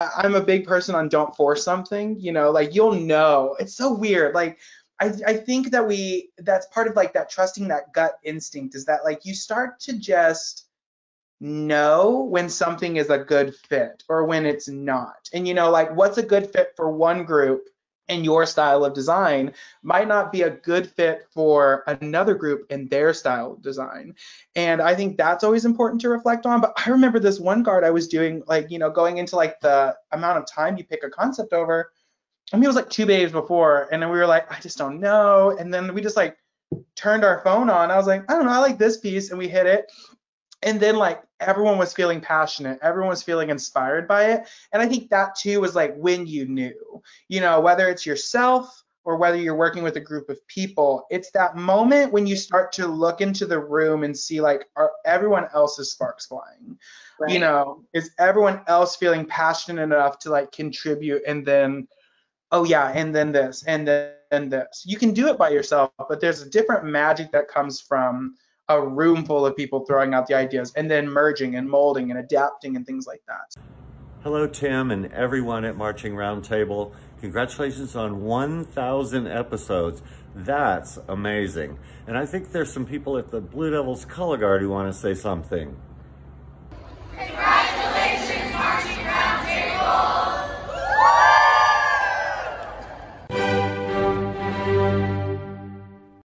I'm a big person on don't force something, you know, like you'll know. It's so weird. Like I, I think that we that's part of like that trusting that gut instinct is that like you start to just know when something is a good fit or when it's not. And you know, like what's a good fit for one group and your style of design might not be a good fit for another group in their style of design. And I think that's always important to reflect on. But I remember this one guard I was doing, like, you know, going into like the amount of time you pick a concept over. I mean, it was like two days before. And then we were like, I just don't know. And then we just like turned our phone on. I was like, I don't know, I like this piece. And we hit it and then like everyone was feeling passionate. Everyone was feeling inspired by it. And i think that too was like when you knew you know whether it's yourself or whether you're working with a group of people it's that moment when you start to look into the room and see like are everyone else's sparks flying? Right. you know is everyone else feeling passionate enough to like contribute and then oh yeah and then this and then and this? You can do it by yourself but there's a different magic that comes from a room full of people throwing out the ideas and then merging and molding and adapting and things like that. Hello, Tim, and everyone at Marching Roundtable. Congratulations on 1,000 episodes. That's amazing. And I think there's some people at the Blue Devils Color Guard who want to say something.